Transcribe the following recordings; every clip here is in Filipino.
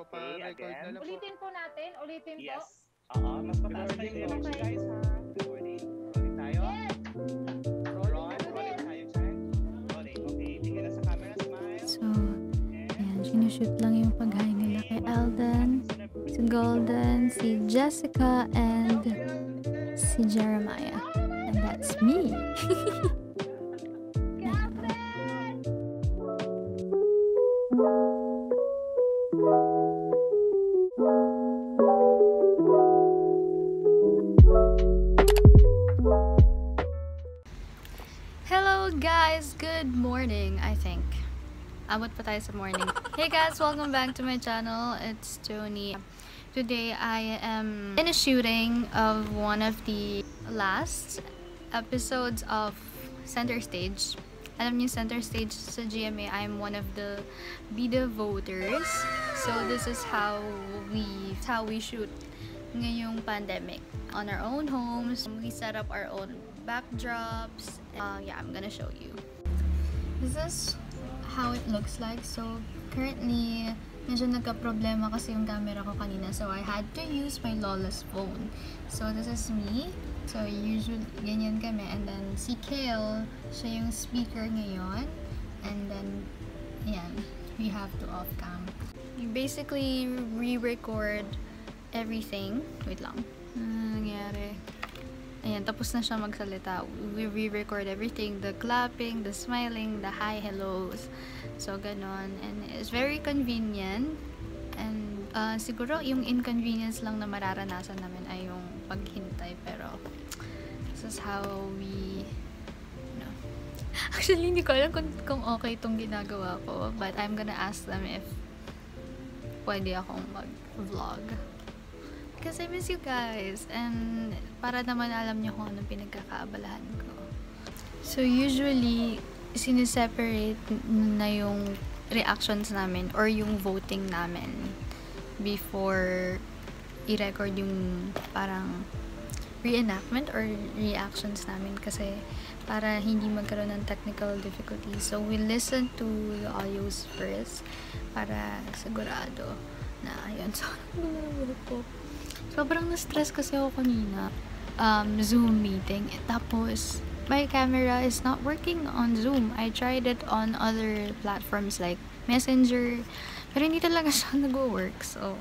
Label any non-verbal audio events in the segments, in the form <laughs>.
Magpapa-record again. na lang po. Ulitin po natin, ulitin po. Yes. Oo, mas mataas pa yung Good morning. guys, ha? Rolling. Rolling tayo. Yes! Ron, rolling tayo dyan. Rolling. Okay, tingin na sa camera, smile. So, ayan, sinushoot lang yung pag-hi nila kay Alden, si Golden, si Jessica, and si Jeremiah. And that's me. <laughs> Good morning, I think. Abot pa tayo sa morning. Hey guys! Welcome back to my channel. It's Tony. Today I am in a shooting of one of the last episodes of Center Stage. Alam niyo, Center Stage sa GMA, I'm one of the bida voters. So this is how we how we shoot ngayong pandemic on our own homes. We set up our own backdrops. Uh, yeah, I'm gonna show you. This is how it looks like. So, currently, medyo nagka-problema kasi yung camera ko kanina. So, I had to use my Lola's phone. So, this is me. So, usually, ganyan kami. And then, si Kale, siya yung speaker ngayon. And then, yan, we have to off-cam. You basically re-record everything. Wait lang. Nangyari? Ayan, tapos na siya magsalita. We re-record everything. The clapping, the smiling, the hi, hellos. So, ganon. And it's very convenient. And uh, siguro yung inconvenience lang na mararanasan namin ay yung paghintay. Pero, this is how we, you know. <laughs> Actually, hindi ko alam kung, kung okay itong ginagawa ko. But I'm gonna ask them if pwede akong mag-vlog. Because I miss you guys. And para naman alam niyo kung anong pinagkakaabalahan ko. So usually, siniseparate na yung reactions namin or yung voting namin before i-record yung parang reenactment or reactions namin kasi para hindi magkaroon ng technical difficulties. So, we listen to the audios first para sigurado na ayun. <laughs> So, ko? Sobrang na-stress kasi ako kanina. Um, Zoom meeting. Tapos, my camera is not working on Zoom. I tried it on other platforms like Messenger. Pero hindi talaga <laughs> siya nag-work. So,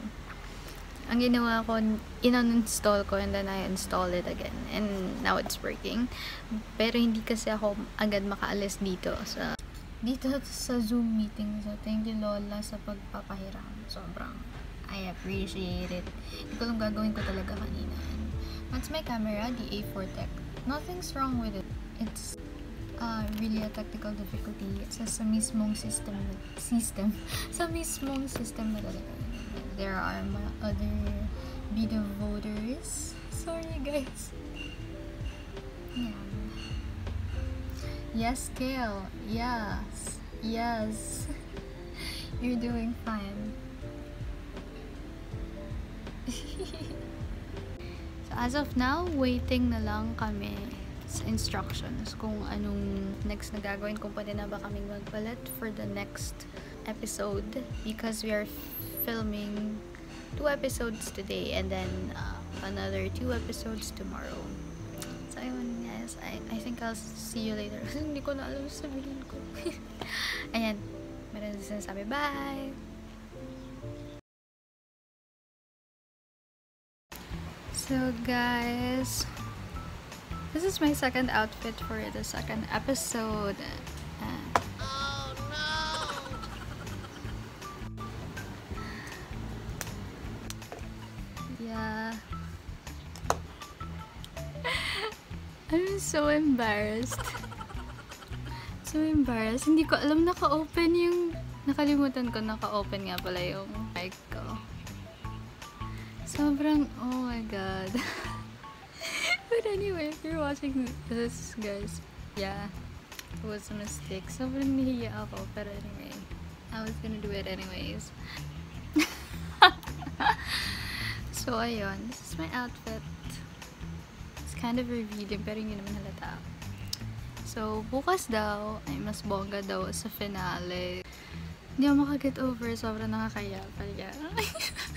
ang ginawa ko, in-uninstall ko and then I install it again. And now it's working. Pero hindi kasi ako agad makaalis dito sa dito sa Zoom meeting. So, thank you Lola sa pagpapahiram. Sobrang I appreciate it. Hindi ko lang gagawin ko talaga kanina. That's my camera, the A4 Tech. Nothing's wrong with it. It's uh, really a technical difficulty. It's sa, mismong system. System. <laughs> sa mismong system na talaga. There are my other bida voters. Sorry guys. Yeah. Yes, Kale. Yes. Yes. <laughs> You're doing fine. As of now, waiting na lang kami sa instructions kung anong next na gagawin, kung pwede na ba kaming magpalit for the next episode because we are filming two episodes today and then uh, another two episodes tomorrow. So ayun guys, I, I think I'll see you later. <laughs> Hindi ko na alam sabihin ko. <laughs> Ayan, meron na sinasabi, bye! So guys, this is my second outfit for the second episode. Uh, yeah. <laughs> I'm so embarrassed. So embarrassed. Hindi ko alam naka-open yung... Nakalimutan ko naka-open nga pala yung. Sobrang, oh my god. <laughs> but anyway, if you're watching this, guys, yeah, it was a mistake. Sobrang nahiya ako, pero anyway, I was gonna do it anyways. <laughs> so, ayun, this is my outfit. It's kind of revealing, pero hindi naman halata. So, bukas daw, ay mas bongga daw sa finale. Hindi ako makaget over, sobrang nakakaya. Kaya, <laughs>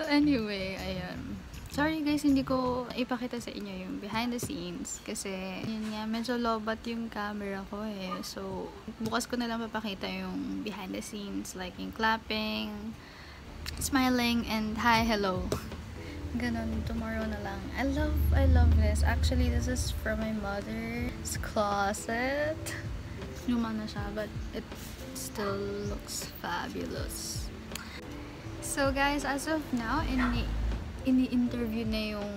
So anyway, ayun. Sorry guys, hindi ko ipakita sa inyo yung behind the scenes. Kasi, yun nga, medyo lobat yung camera ko eh. So, bukas ko na lang papakita yung behind the scenes. Like yung clapping, smiling, and hi, hello. Ganon, tomorrow na lang. I love, I love this. Actually, this is from my mother's closet. Luma na siya, but it still looks fabulous. So guys, as of now, ini ini-interview na yung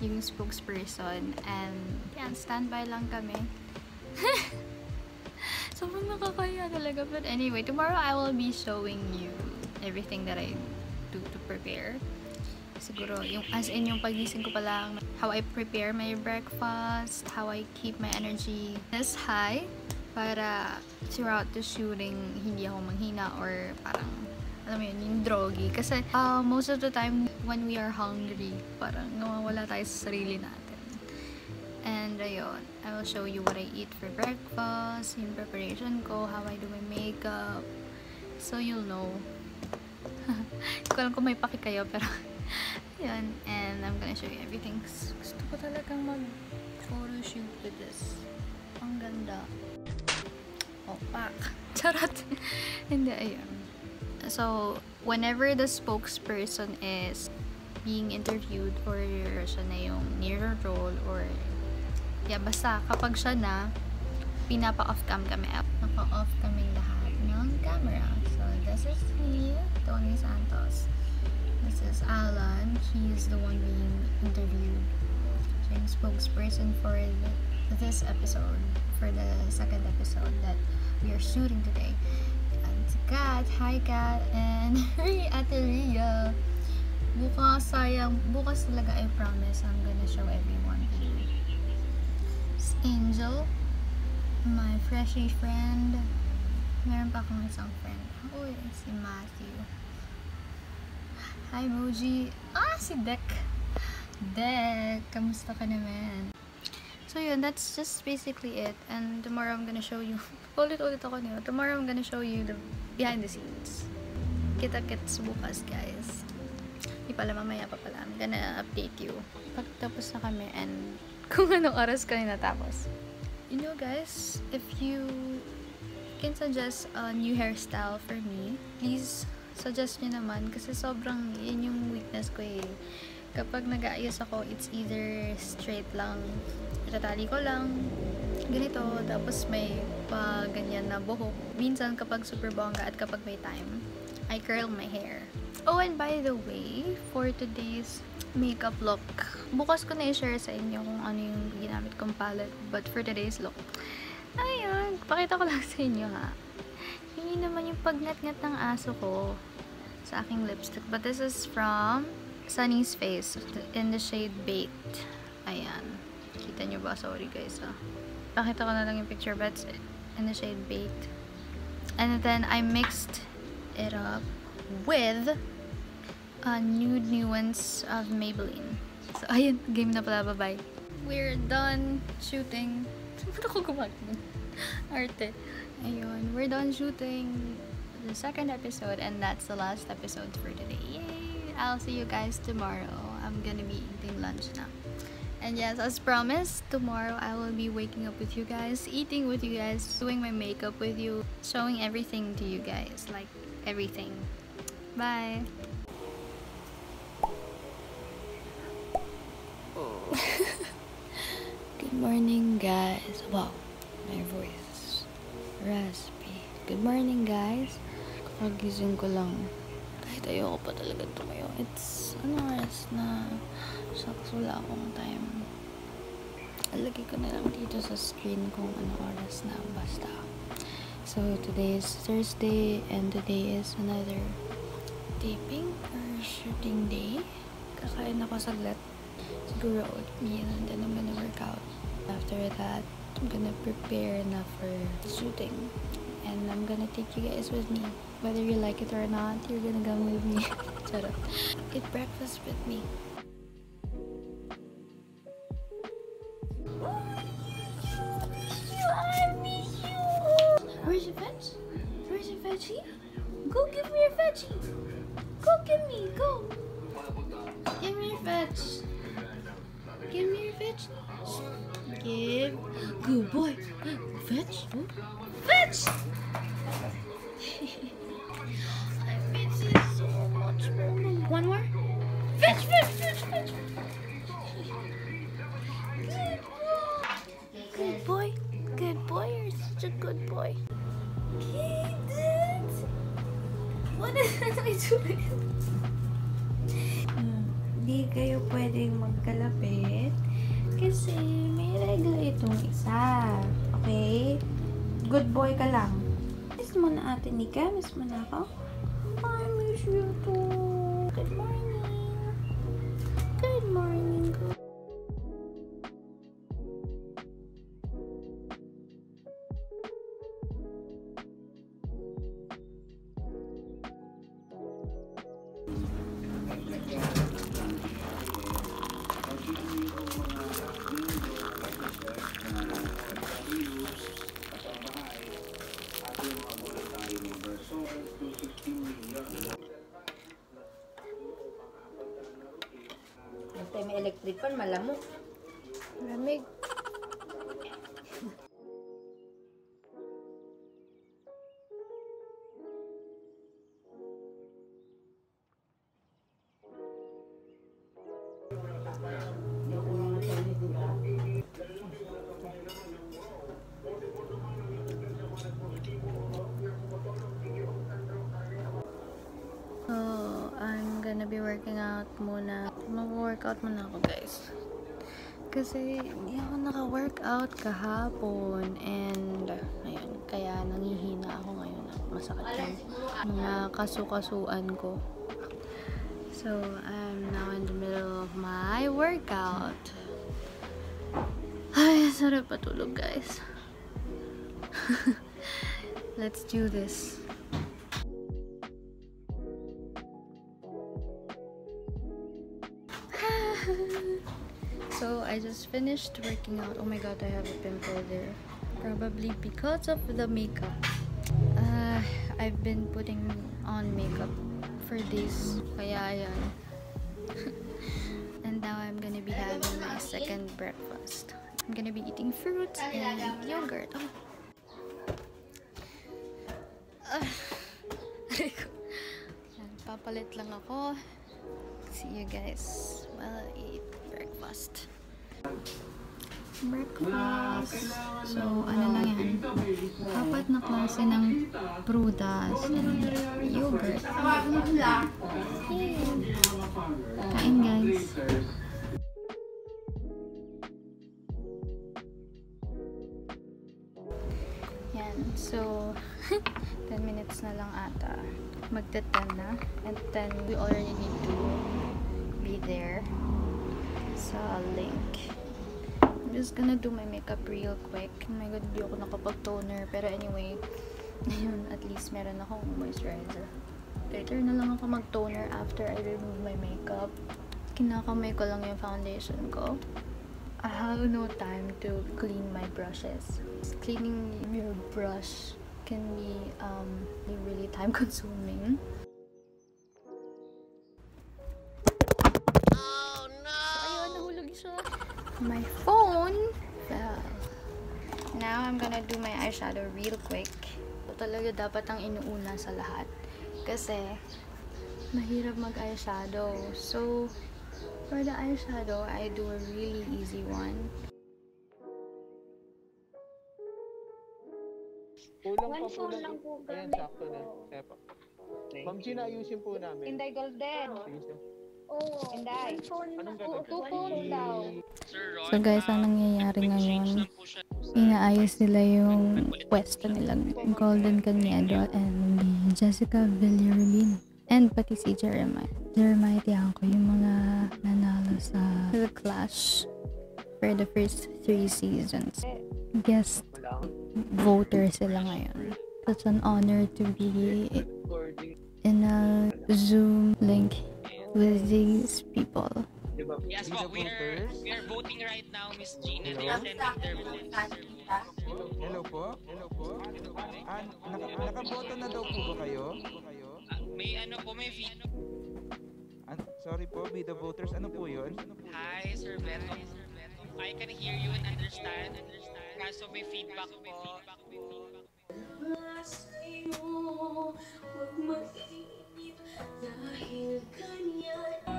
yung spokesperson and yan, standby lang kami. <laughs> Sobrang nakakaya talaga. But anyway, tomorrow I will be showing you everything that I do to prepare. Siguro, yung as in yung pagising ko pa lang, how I prepare my breakfast, how I keep my energy this high para throughout the shooting, hindi ako manghina or parang alam mo yun, yung drogy. Kasi uh, most of the time, when we are hungry, parang nawawala tayo sa sarili natin. And ayun, I will show you what I eat for breakfast, yung preparation ko, how I do my makeup. So you'll know. <laughs> Hindi ko alam kung may paki kayo, pero <laughs> yun. And I'm gonna show you everything. Gusto ko talagang mag photo shoot with this. Ang ganda. Opak. <laughs> Charot. Hindi, ayun. So, whenever the spokesperson is being interviewed or siya na yung near role or yeah, basta kapag siya na, pinapa-off cam kami. Naka-off kami lahat ng camera. So, this is me, Tony Santos. This is Alan. He is the one being interviewed. Siya yung spokesperson for the, this episode, for the second episode that we are shooting today. Kat, hi Kat, and <laughs> hey Ate Rhea. Bukas, sayang, bukas talaga I promise I'm gonna show everyone to. Si Angel, my freshie friend. Meron pa akong isang friend. Uy, si Matthew. Hi, Moji. Ah, si Dek. Dek, kamusta ka naman? So yun, that's just basically it. And tomorrow I'm gonna show you, <laughs> ulit-ulit ako niyo. Tomorrow I'm gonna show you the behind the scenes. Kita-kits bukas, guys. Di pala, mamaya pa pala. I'm gonna update you. Pagtapos na kami and <laughs> kung anong oras kami natapos. You know, guys, if you can suggest a new hairstyle for me, please suggest nyo naman kasi sobrang yun yung weakness ko eh. Kapag nag-aayos ako, it's either straight lang, itatali ko lang, ganito, tapos may pa ganyan na buhok. Minsan kapag super bongga at kapag may time, I curl my hair. Oh, and by the way, for today's makeup look, bukas ko na i-share sa inyo kung ano yung ginamit kong palette. But for today's look, ayun, pakita ko lang sa inyo ha. Yun naman yung pagnat-ngat ng aso ko sa aking lipstick. But this is from Sunny's Face in the shade Baked. Ayan. Kita nyo ba? Sorry guys ha. Pakita ko na lang yung picture but it's in the shade Baked. And then I mixed it up with a nude nuance of Maybelline. So, ayun. Game na pala. Bye-bye. We're done shooting. <laughs> Ba't ako gumagano? Arte. Ayun, we're done shooting the second episode and that's the last episode for today. Yay! I'll see you guys tomorrow. I'm gonna be eating lunch now. And yes, as promised, tomorrow I will be waking up with you guys, eating with you guys, doing my makeup with you, showing everything to you guys, like everything. Bye! <laughs> Good morning, guys. Wow, my voice. Raspy. Good morning, guys. Kakagising ko lang. Kahit ayoko pa talaga tumayo. It's, ano oras na? Shucks, wala akong time. Alagay ko na lang dito sa screen kung ano oras na. Basta. So, today is Thursday and today is another taping or shooting day. Kakain ako saglit. Siguro oatmeal and then I'm gonna work out. After that, I'm gonna prepare na for shooting. And I'm gonna take you guys with me. Whether you like it or not, you're gonna come with me. <laughs> Charot. Eat breakfast with me. Hindi kayo pwedeng magkalapit kasi may regla itong isa. Okay? Good boy ka lang. Miss mo na ate Nika? Miss mo na ako? I miss you too. Good morning. Basta may electric fan, malamok. Lamig. Out muna. Mag-workout muna ako, guys. Kasi hindi ako naka-workout kahapon and ayun, kaya nangihina ako ngayon. Masakit yung mga kasukasuan ko. So, I'm now in the middle of my workout. Ay, sarap patulog guys. <laughs> Let's do this. I just finished working out. Oh my god, I have a pimple there. Probably because of the makeup. Uh, I've been putting on makeup for days. Kaya ayan. <laughs> and now I'm gonna be having my second breakfast. I'm gonna be eating fruits and yogurt. Oh. Ah. <laughs> Papalit lang ako. See you guys while I eat breakfast. Breakfast. So, ano lang yan? Apat na klase ng prutas yogurt. Yay! Kain guys. Yan. So, <laughs> 10 minutes na lang ata. Magta-10 na. And then, we already need to be there sa link. Just gonna do my makeup real quick. Oh my god, hindi ako nakapag-toner. Pero anyway, <laughs> ayun, at least meron akong moisturizer. Later na lang ako mag-toner after I remove my makeup. Kinakamay ko lang yung foundation ko. I have no time to clean my brushes. Cleaning your brush can be um, really time consuming. So, ayun, nahulog siya. My phone. Now, I'm gonna do my eyeshadow real quick. Ito talaga dapat ang inuuna sa lahat. Kasi, mahirap mag-eyeshadow. So, for the eyeshadow, I do a really easy one. Kulang One pa po phone lang. po Ayan, gamit sakto na. Sepa. Ma'am Gina, ayusin po namin. Inday Golden. Oo. Inday. Anong Oo, gagawin? two phones daw. So guys, ang nangyayari ngayon, inaayos nila yung pwesto nila Golden Cañedo and Jessica Villarubin. And pati si Jeremiah. Jeremiah Tiangco, yung mga nanalo sa The Clash for the first three seasons. Guest voter sila ngayon. It's an honor to be in a Zoom link with these people. Yes po, we are, we are voting right now, Miss Gina. They are sending their votes. Hello po? Hello po? Ah, naka, nakaboto na daw po ba kayo? kayo? Ah, may ano po, may video. An- Sorry po, be the voters. Ano po yun? Po? Hi, Sir Beto. I can hear you and understand. Kaso may feedback po. Huwag mag-inip dahil ganyan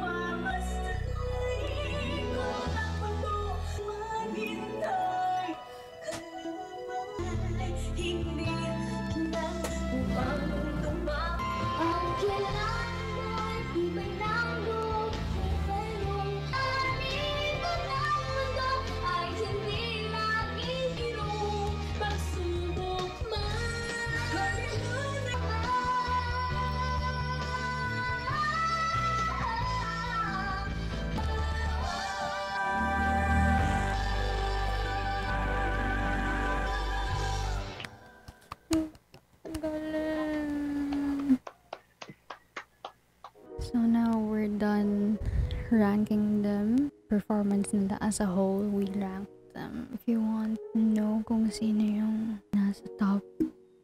Performance nila as a whole, we ranked them. If you want to know kung sino yung nasa top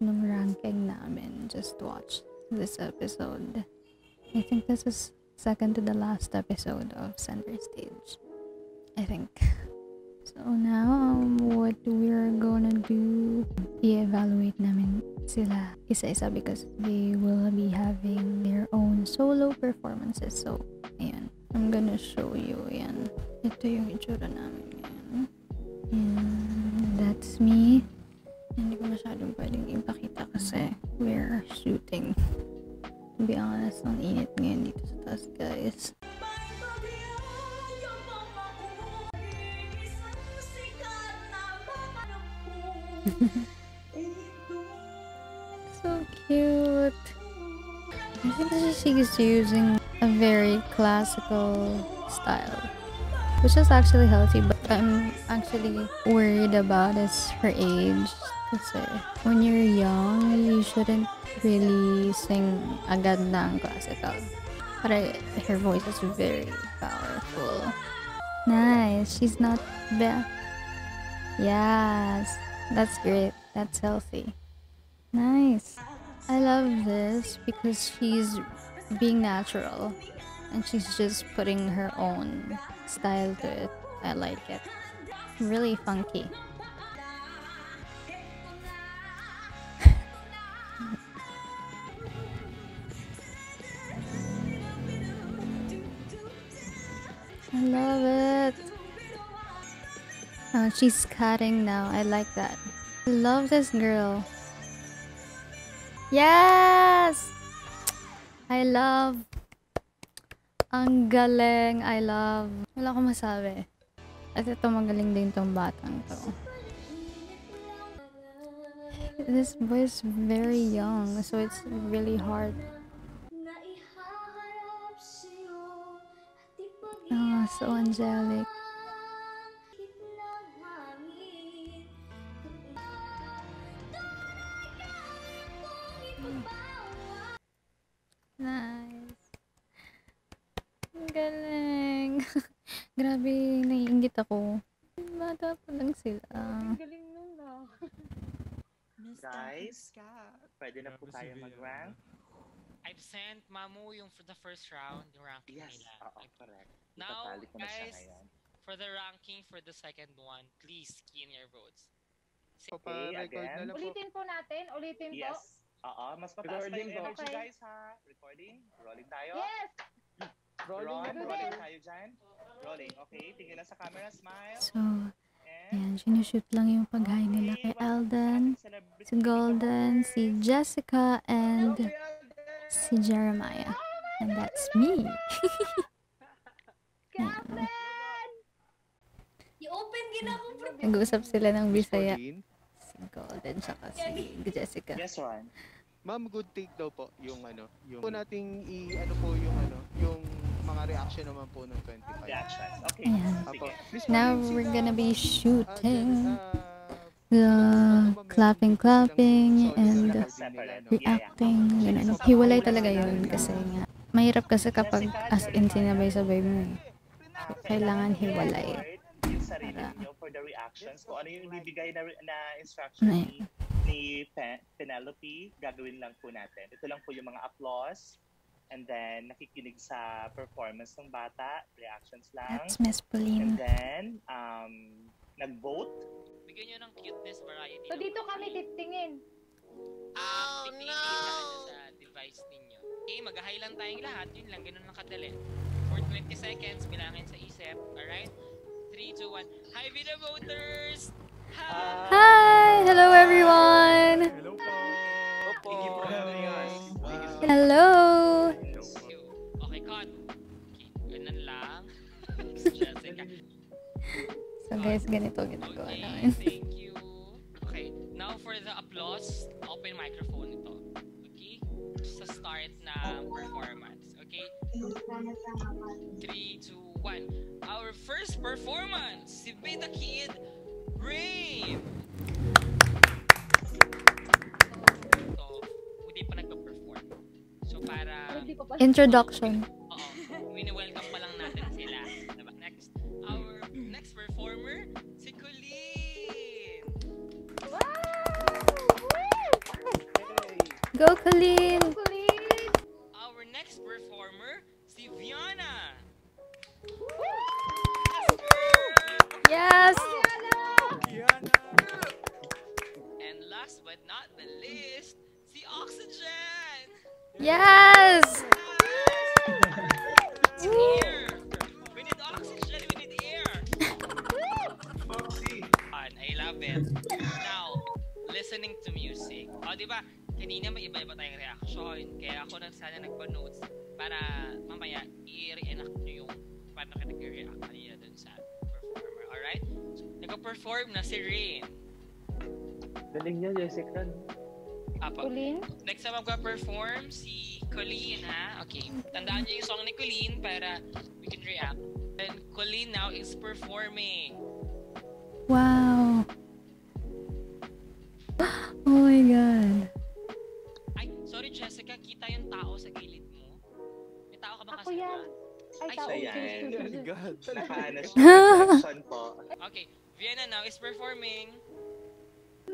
ng ranking namin, just watch this episode. I think this is second to the last episode of Center Stage. I think. So now, um, what we're gonna do, i-evaluate namin sila isa-isa because they will be having their own solo performances. So, ayan. I'm gonna show you, ayan. Ito yung itsura namin ngayon. And that's me. Hindi ko masyadong pwedeng ipakita kasi we're shooting. To be honest, ang init ngayon dito sa taas, guys. <laughs> So cute. I think she's using a very classical style, which is actually healthy. But I'm actually worried about is her age. Kasi when you're young, you shouldn't really sing agad ng classical. But I, her voice is very powerful. Nice. She's not bad. Yes. That's great. That's healthy. Nice. I love this because she's being natural and she's just putting her own style to it. I like it. Really funky. <laughs> I love it. Oh, she's cutting now. I like that. I love this girl. Yes! I love. Ang galing. I love. Wala akong masabi. At ito magaling din tong batang to. This boy is very young, so it's really hard. Oh, so angelic. Naiingit ako. Bata pa lang sila. Galing nun ah. Guys, pwede na po tayo mag-rank. I've sent Mamu yung for the first round, yung ranking Yes, nila. oo, correct. Now, ko na guys, for the ranking for the second one, please key in your votes. So, Okay, na again. lang po. Ulitin po natin. Ulitin po. Yes. Oo, mas mataas pa Recording yung energy Okay. guys ha. Recording. Rolling tayo. Yes! Rolling Ron, na rolling tayo dyan. Rolling. Okay, tingin lang sa camera, smile. So, ayan, sinushoot lang yung pag-hi nila kay Alden, si Golden, si Jessica, and si Jeremiah. And that's me. <laughs> I-open ginakong Nag-uusap sila ng Bisaya. Si Golden, tsaka si Jessica. Yes, Ron. Ma'am, good take daw po yung ano, yung po nating i ano po yung ano, yung mga reaction naman po ng 25. Reactions. Okay. Ayan. Apo. Sige. Now we're gonna be ah, shooting ah, the clapping, clapping, and reacting. Ganun. Hiwalay talaga yun kasi nga. Mahirap kasi kapag as in sinabay-sabay mo eh. Ah, Kailangan hiwalay. Para- niyo for the reactions. Kung ano yung ibibigay na, na instruction ni, ni Pe- Penelope, gagawin lang po natin. Ito lang po yung mga applause and then nakikinig sa performance ng bata, reactions lang. That's Miss And Pauline. then, um, nag-vote. Bigyan nyo ng cuteness variety. So dito kami titingin. Oh, no! sa device ninyo. Okay, mag-hi lang tayong lahat. Yun lang, ganun lang kadali. For 20 seconds, bilangin sa isip. Alright? 3, 2, 1. Hi, Vida Voters! Hi! Hi! Hello, everyone! Hello po. Us. Hello! <laughs> So guys, ganito ginagawa Okay, namin. thank you. Okay, now for the applause, open microphone ito. Okay? Sa start na performance. Okay? 3, 2, 1. Our first performance, si Beta Kid, Rain! So, hindi pa nagpa-perform. So, para... Introduction. Go, Colleen! Kulit! Our next performer, si Viana! Yes! And last but not the least, si Oxygen! Yes! Air! We need oxygen, we need air! Fun, I love it. Now, listening to music. O, di ba, kanina may iba-iba tayong reaction. Kaya ako nang sana nagpa-notes para mamaya i-reenact nyo yung paano ka nag-react kanina dun sa performer. Alright? So, nag-perform na si Rain. Galing niya, Jessica. Apo. Kulin? Next na magpa-perform si Colleen, ha? Okay. Tandaan niyo yung song ni Colleen para we can react. And Colleen now is performing. Wow! <gasps> Oh my God. Ay, sorry Jessica, kita yung tao sa gilid mo. May tao ka ba Ako kasama? yan. Ay, Ay, tao. siya yan. God. Reflection po. Okay, Vienna now is performing.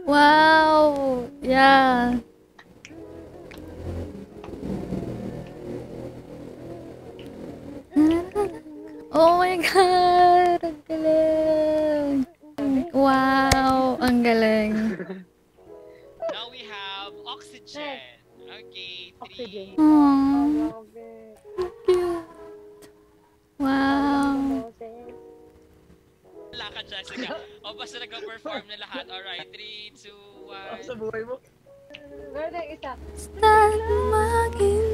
Wow! Yeah. Oh my God! Ang galing! Wow! Ang galing. Now we have Oxygen. Okay, three. Aww, cute. Wow! Wala ka, Jessica. O basta nag-perform na lahat. Alright, 3, 2, 1. buhay mo. Meron na yung isa. Start maging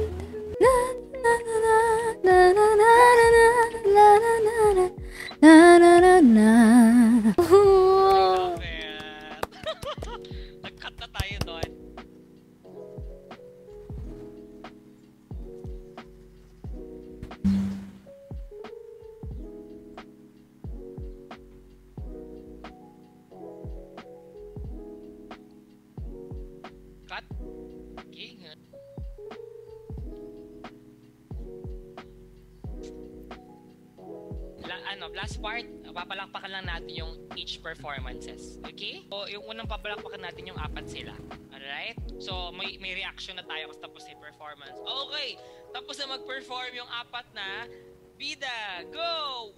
ano, last part, papalakpakan lang natin yung each performances. Okay? So, yung unang papalakpakan natin yung apat sila. Alright? So, may, may reaction na tayo kasi tapos yung performance. Okay! Tapos na mag-perform yung apat na bida. Go!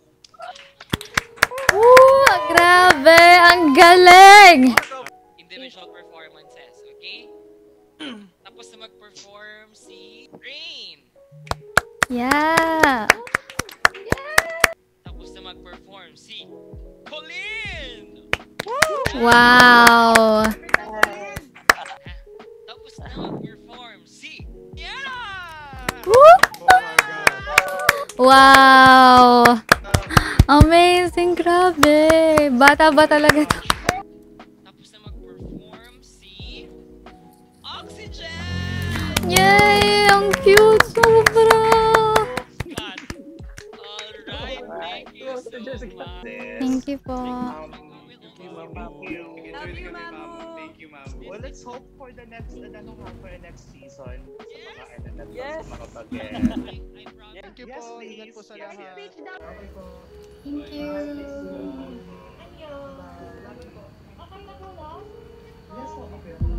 Woo! Grabe! Ang galing! Individual performances. Okay? <clears throat> tapos na mag-perform si Rain. Yeah! Si Colleen! Wow! Tapos na mag-perform si Yana! Wow! Amazing! Grabe! Bata ba talaga to? Tapos na mag-perform si Oxygen! Yay! Ang cute! Sobra! Ate Jessica. Thank you po. Thank you, Mamu. Thank you, Mamu. Thank you, Mamu. Well, let's hope for the next, uh, ano nga, for the next season. Yes! Yes! <laughs> Thank you po. Ingat po sa lahat. Thank you. Thank you. Thank you. Okay na po, no? Yes, okay.